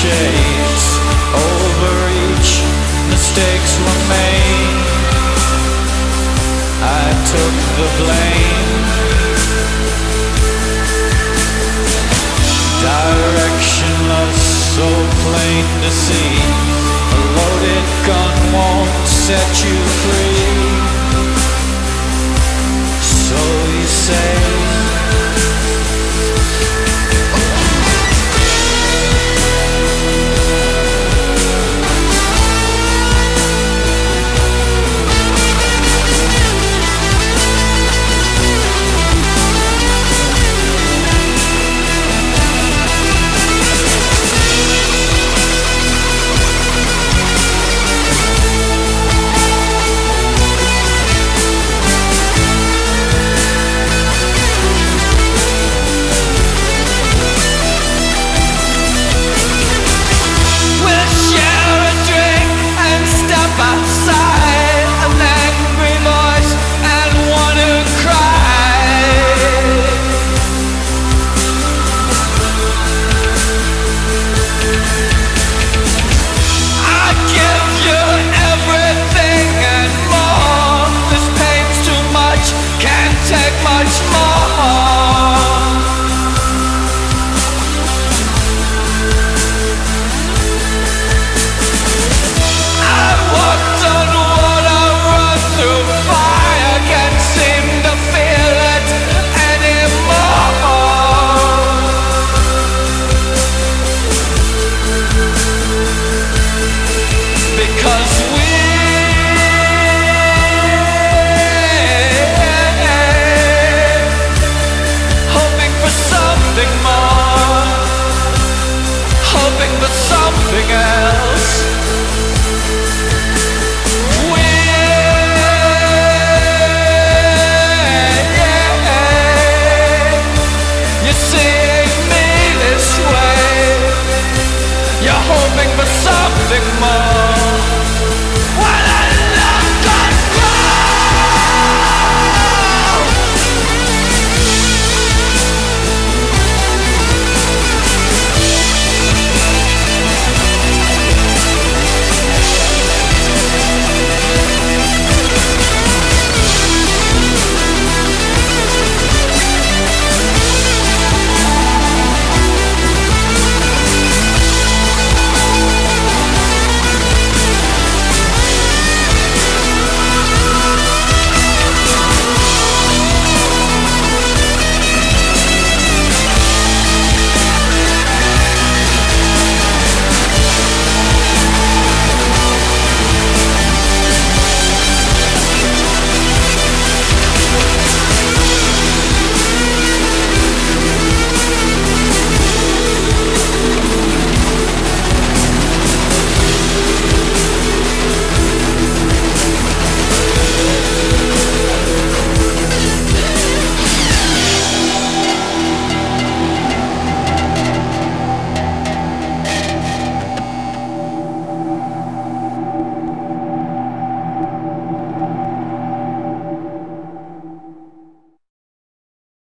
shades. Overreach, mistakes were made. I took the blame. Directionless, so plain to see. A loaded gun won't set you free. something more, hoping for something else.